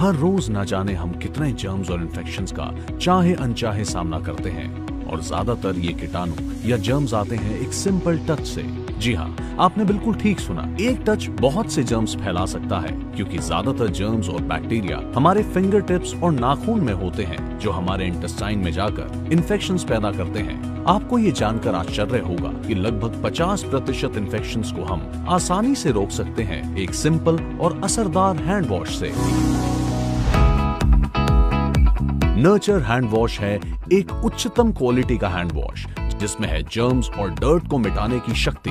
हर रोज ना जाने हम कितने जर्म्स और इन्फेक्शन का चाहे अनचाहे सामना करते हैं। और ज़्यादातर ये कीटाणु या जर्म्स आते हैं एक सिंपल टच से। जी हाँ आपने बिल्कुल ठीक सुना, एक टच बहुत से जर्म्स फैला सकता है, क्योंकि ज़्यादातर जर्म्स और बैक्टीरिया हमारे फिंगर टिप्स और नाखून में होते हैं, जो हमारे इंटेस्टाइन में जाकर इन्फेक्शन पैदा करते हैं। आपको ये जानकर आश्चर्य होगा कि लगभग 50 प्रतिशत इन्फेक्शन को हम आसानी से रोक सकते हैं एक सिंपल और असरदार हैंड वॉश से। नर्चर हैंड वॉश है, एक उच्चतम क्वालिटी का हैंड वॉश, जिसमें है जर्म्स और डर्ट को मिटाने की शक्ति।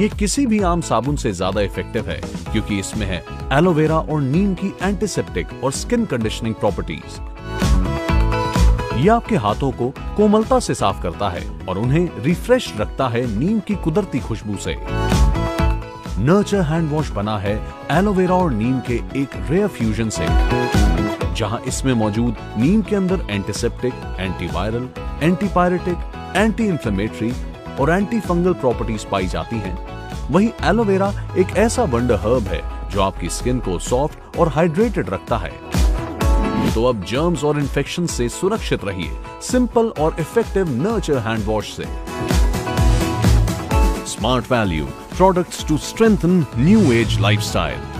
ये किसी भी आम साबुन से ज़्यादा इफ़ेक्टिव है, क्योंकि इसमें है एलोवेरा और नीम की एंटीसेप्टिक और स्किन कंडीशनिंग प्रॉपर्टीज़ ये आपके हाथों को कोमलता से साफ़ करता है और उन्हें रिफ्रेश रखता है नीम की कुदरती खुशबू से। नर्चर हैंड वॉश बना है एलोवेरा और नीम के एक रेयर फ्यूजन से जहाँ इसमें मौजूद नीम के अंदर antiseptic antiviral antipyretic anti inflammatory और एंटी फंगल प्रॉपर्टीज़ पाई जाती हैं। वहीं एलोवेरा एक ऐसा वंडर हर्ब है जो आपकी स्किन को सॉफ्ट और हाइड्रेटेड रखता है। तो अब जर्म्स और इन्फेक्शन से सुरक्षित रहिए सिंपल और इफ़ेक्टिव नर्चर हैंड वॉश से। smart value products to strengthen new age lifestyle.